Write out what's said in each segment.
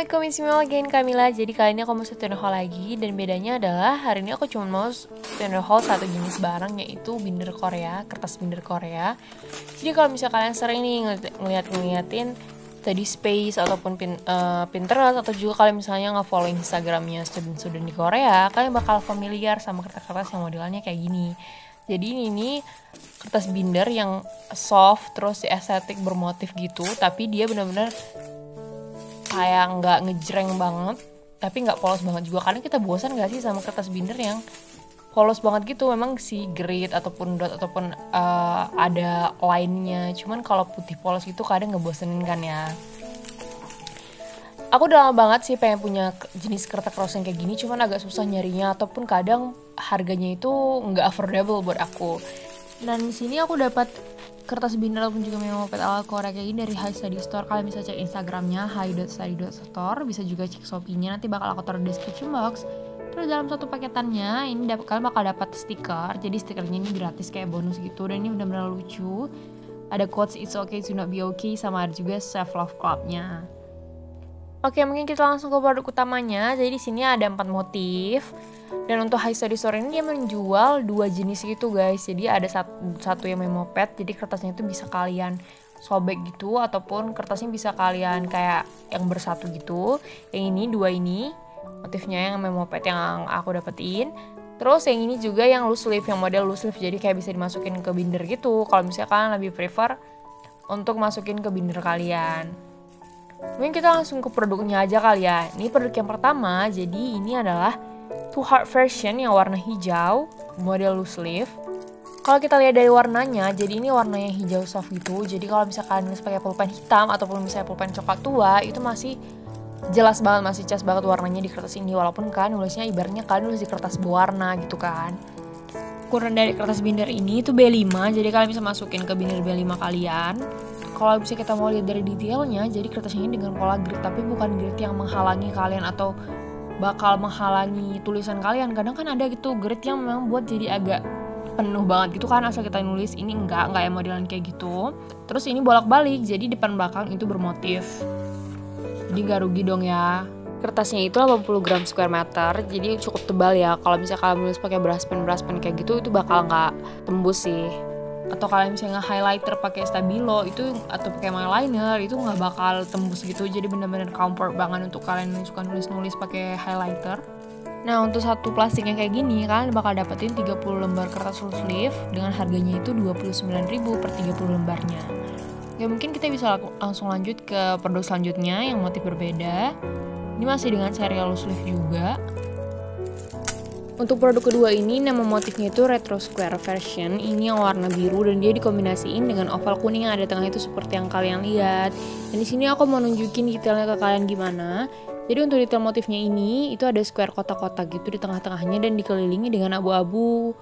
Assalamualaikum, Bismillah again Kamila. Jadi kali ini aku mau tutorial haul lagi. Dan bedanya adalah hari ini aku cuma mau tutorial haul satu jenis barang Yaitu binder Korea, kertas binder Korea. Jadi kalau misalnya kalian sering nih ngeliat-ngeliatin tadi Space ataupun pin, uh, Pinterest Atau juga kalian misalnya nge-follow Instagramnya student-student di Korea Kalian bakal familiar sama kertas-kertas yang modelnya kayak gini. Jadi ini nih kertas binder yang soft terus estetik bermotif gitu tapi dia benar-benar kayak nggak ngejreng banget tapi nggak polos banget juga. Karena kita bosan gak sih sama kertas binder yang polos banget gitu? Memang si grid ataupun dot ataupun uh, ada lainnya. Cuman kalau putih polos itu kadang ngebosenin kan ya. Aku udah lama banget sih pengen punya jenis kertas cross yang kayak gini cuman agak susah nyarinya ataupun kadang harganya itu nggak affordable buat aku. Dan di sini aku dapat kertas binder ataupun juga memo pad ala Korea. Kayak gini dari High Study Store. Kalian bisa cek Instagramnya high.study.store bisa juga cek Shopee-nya. Nanti bakal aku taruh di description box. Terus dalam satu paketannya ini dapat kalian bakal dapat stiker. Jadi stikernya ini gratis kayak bonus gitu. Dan ini benar-benar lucu. Ada quotes it's okay to not be okay. Sama ada juga self love clubnya Oke, mungkin kita langsung ke produk utamanya. Jadi di sini ada empat motif. Dan untuk High Study Store ini dia menjual dua jenis gitu guys. Jadi ada satu, satu yang memopet, jadi kertasnya itu bisa kalian sobek gitu ataupun kertasnya bisa kalian kayak yang bersatu gitu. Yang ini dua ini motifnya yang memopet yang aku dapetin. Terus yang ini juga yang loose sleeve, yang model loose sleeve jadi kayak bisa dimasukin ke binder gitu. Kalau misalnya kalian lebih prefer untuk masukin ke binder kalian. Mungkin kita langsung ke produknya aja kali ya. Ini produk yang pertama, jadi ini adalah Two Heart version yang warna hijau, model loose sleeve. Kalau kita lihat dari warnanya, jadi ini warnanya hijau soft gitu. Jadi kalau misalnya kalian nulis pakai pulpen hitam ataupun misalnya pulpen coklat tua, itu masih jelas banget, masih cas banget warnanya di kertas ini. Walaupun kan nulisnya ibaratnya kalian nulis di kertas berwarna gitu kan. Ukuran dari kertas binder ini itu B5, jadi kalian bisa masukin ke binder B5 kalian. Kalau bisa kita mau lihat dari detailnya jadi kertasnya ini dengan pola grid tapi bukan grid yang menghalangi kalian atau bakal menghalangi tulisan kalian. Kadang kan ada gitu grid yang memang buat jadi agak penuh banget gitu kan asal kita nulis. Ini enggak enggak yang modelan kayak gitu. Terus ini bolak-balik jadi depan belakang itu bermotif. Jadi gak rugi dong ya kertasnya itu 80 gram square meter jadi cukup tebal ya kalau misalnya kalian nulis pakai brush pen brush pen kayak gitu itu bakal nggak tembus sih atau kalian misalnya highlighter pakai stabilo itu atau pakai eyeliner itu nggak bakal tembus gitu jadi bener-bener comfort banget untuk kalian yang suka nulis-nulis pakai highlighter Nah untuk satu plastik yang kayak gini kalian bakal dapetin 30 lembar kertas full sleeve dengan harganya itu 29.000 per 30 lembarnya. Ya mungkin kita bisa langsung lanjut ke produk selanjutnya yang motif berbeda. Ini masih dengan serial loose sleeve juga. Untuk produk kedua ini nama motifnya itu retro square version. Ini yang warna biru dan dia dikombinasiin dengan oval kuning yang ada tengah itu seperti yang kalian lihat. Dan di sini aku mau nunjukin detailnya ke kalian gimana. Jadi untuk detail motifnya ini itu ada square kotak-kotak gitu di tengah-tengahnya dan dikelilingi dengan abu-abu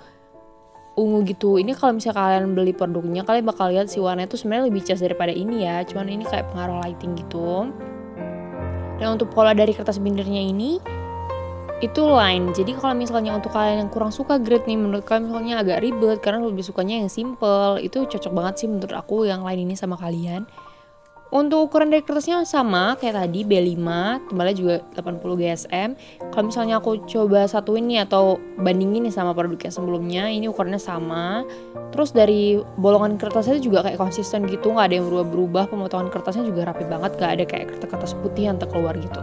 ungu gitu. Ini kalau misalnya kalian beli produknya kalian bakal lihat si warna itu sebenarnya lebih cas daripada ini ya. Cuman ini kayak pengaruh lighting gitu. Dan untuk pola dari kertas bindernya ini itu line jadi kalau misalnya untuk kalian yang kurang suka grid nih. Menurut kalian misalnya agak ribet karena lebih sukanya yang simple. Itu cocok banget sih menurut aku yang line ini sama kalian untuk ukuran dari kertasnya sama kayak tadi B5 tebalnya juga 80 GSM kalau misalnya aku coba satu ini atau bandingin nih sama produk yang sebelumnya ini ukurannya sama terus dari bolongan kertasnya juga kayak konsisten gitu nggak ada yang berubah-berubah pemotongan kertasnya juga rapi banget gak ada kayak kertas-kertas putih yang terkeluar gitu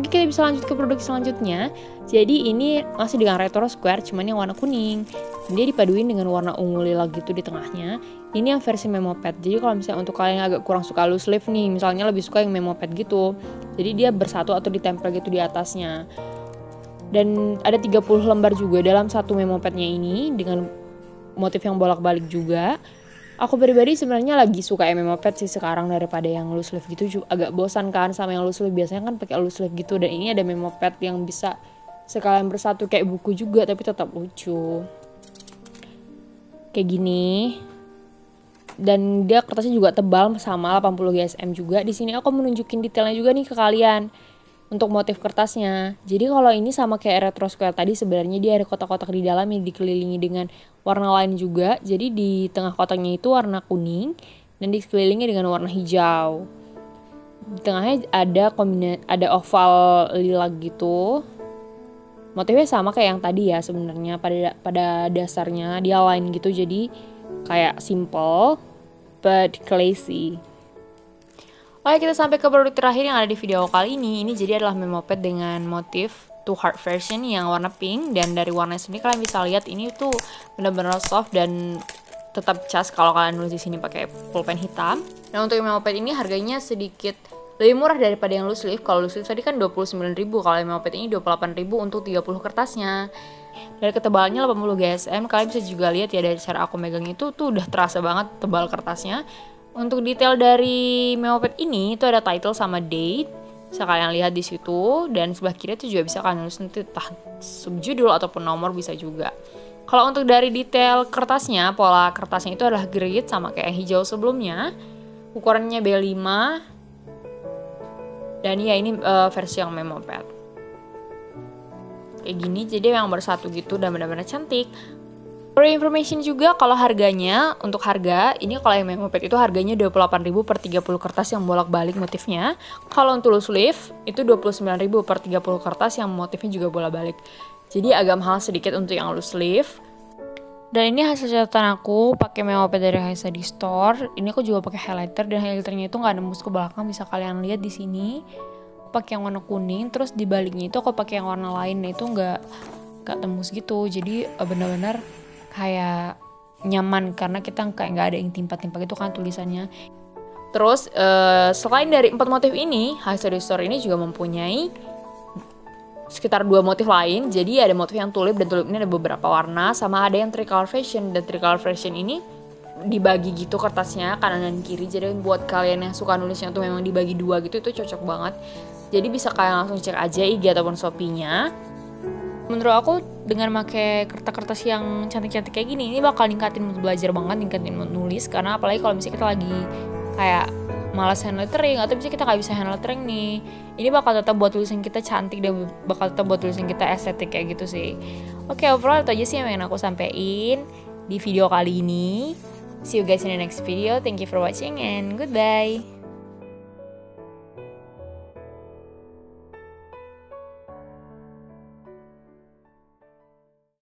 Mungkin kita bisa lanjut ke produk selanjutnya. Jadi ini masih dengan retro square, cuman yang warna kuning. Dia dipaduin dengan warna ungu lila gitu di tengahnya. Ini yang versi memo pad. Jadi kalau misalnya untuk kalian yang agak kurang suka loose sleeve nih, misalnya lebih suka yang memo pad gitu. Jadi dia bersatu atau ditempel gitu di atasnya. Dan ada 30 lembar juga dalam satu memo padnya ini dengan motif yang bolak-balik juga aku pribadi sebenarnya lagi suka MMO pad sih sekarang daripada yang loose sleeve gitu agak bosan kan sama yang loose sleeve biasanya kan pakai loose sleeve gitu dan ini ada memo pad yang bisa sekalian bersatu kayak buku juga tapi tetap lucu kayak gini dan dia kertasnya juga tebal sama 80 GSM juga di sini aku menunjukin detailnya juga nih ke kalian untuk motif kertasnya. Jadi kalau ini sama kayak retro square tadi sebenarnya dia ada kotak-kotak di dalam yang dikelilingi dengan warna lain juga. Jadi di tengah kotaknya itu warna kuning dan dikelilingi dengan warna hijau. di tengahnya ada kombina ada oval lila gitu motifnya sama kayak yang tadi ya sebenarnya pada pada dasarnya dia lain gitu jadi kayak simple but classy. Oke kita sampai ke produk terakhir yang ada di video kali ini. Ini jadi adalah memoped dengan motif two heart version yang warna pink. Dan dari warna sini kalian bisa lihat ini tuh benar-benar soft dan tetap cas kalau kalian nulis di sini pakai pulpen hitam. Nah untuk memoped ini harganya sedikit lebih murah daripada yang loose leaf. Kalau loose leaf tadi kan 29.000 Kalau yang memoped ini 28.000 untuk 30 kertasnya dari ketebalannya 80 GSM kalian bisa juga lihat ya dari cara aku megang itu tuh udah terasa banget tebal kertasnya untuk detail dari Meopet ini itu ada title sama date. Bisa kalian lihat di situ dan sebelah kiri itu juga bisa kalian nulis nanti entah subjudul ataupun nomor bisa juga. Kalau untuk dari detail kertasnya, pola kertasnya itu adalah grid sama kayak hijau sebelumnya. Ukurannya B5. Dan ya ini uh, versi yang Memoped. Kayak gini, jadi yang bersatu gitu dan benar-benar cantik. For information juga kalau harganya untuk harga ini kalau yang Memoped itu harganya 28.000 per 30 kertas yang bolak-balik motifnya. Kalau untuk loose leaf itu 29.000 per 30 kertas yang motifnya juga bolak-balik. Jadi agak mahal sedikit untuk yang loose leaf. Dan ini hasil catatan aku pakai Memoped dari Haisa di store. Ini aku juga pakai highlighter dan highlighternya itu nggak nembus ke belakang bisa kalian lihat di sini. Pakai yang warna kuning, terus di baliknya itu aku pakai yang warna lain, nah itu nggak nggak tembus gitu. Jadi eh, benar-benar kayak nyaman karena kita kayak nggak ada yang timpa-timpa gitu kan tulisannya. Terus uh, selain dari empat motif ini, Hasil Store ini juga mempunyai sekitar dua motif lain. Jadi ada motif yang tulip dan tulip ini ada beberapa warna, sama ada yang tricolor fashion dan tricolor fashion ini dibagi gitu kertasnya kanan dan kiri. Jadi buat kalian yang suka nulisnya tuh memang dibagi dua gitu itu cocok banget. Jadi bisa kalian langsung cek aja IG ataupun Shopee-nya. Menurut aku dengan make kertas-kertas yang cantik-cantik kayak gini ini bakal ningkatin mood belajar banget ningkatin mood nulis. Karena apalagi kalau misalnya kita lagi kayak malas hand lettering atau misalnya kita nggak bisa hand lettering nih ini bakal tetap buat tulisan kita cantik dan bakal tetap buat tulisan kita estetik kayak gitu sih. Oke okay, overall itu aja sih yang ingin aku sampein di video kali ini. See you guys in the next video. Thank you for watching and goodbye